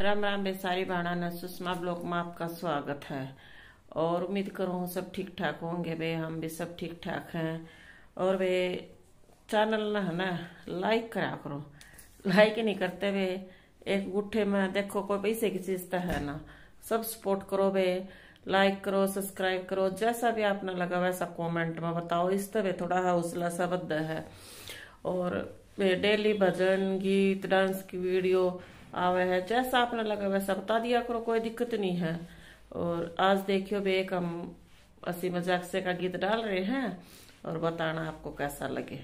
राम राम बेसारी न सुषमा ब्लॉक में आपका स्वागत है। और उम्मीद करूँ सब ठीक ठाक होंगे, वे हम भी सब ठीक ठाक हैं। और वे चैनल ना है ना लाइक करा करो। लाइक नहीं करते वे, एक गुट्ठे में देखो कोई पैसे की चीज़ तो है ना। सब सपोर्ट करो वे लाइक करो सब्सक्राइब करो, जैसा भी आपने लगा वैसा कमेंट में बताओ। इस तरह थोड़ा हौसला सा बद्ध है। और डेली भजन, गीत डांस की वीडियो आवे है। जैसा आपने लगा, वैसा बता दिया करो, कोई दिक्कत नहीं है। और आज देखियो बे एक हम असी मज़ाक से का गीत डाल रहे हैं और बताना आपको कैसा लगे।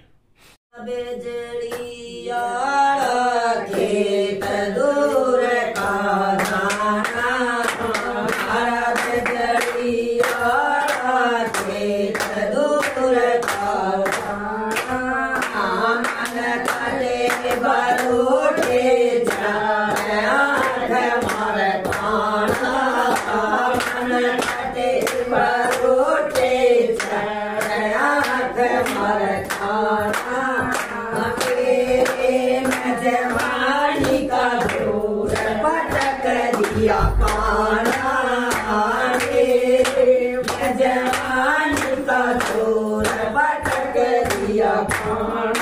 जवानी का दूर पटक दिया खाने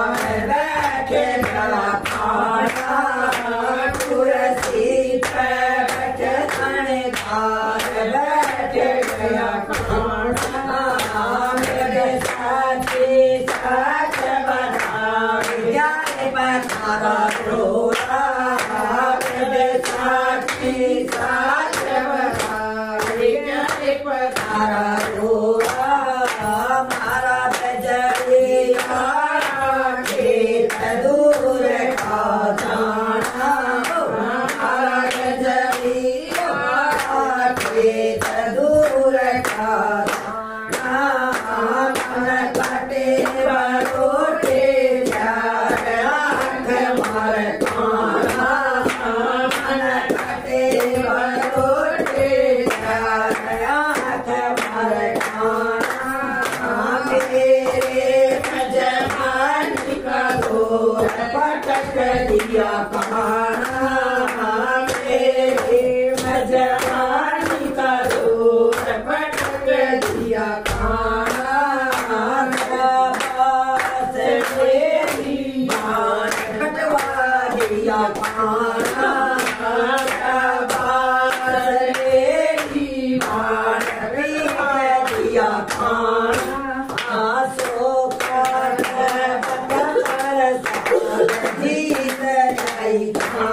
पटक दिया खाना मेरे जवानी का पटक दिया बात मेरी मान कटवा दिया खाना I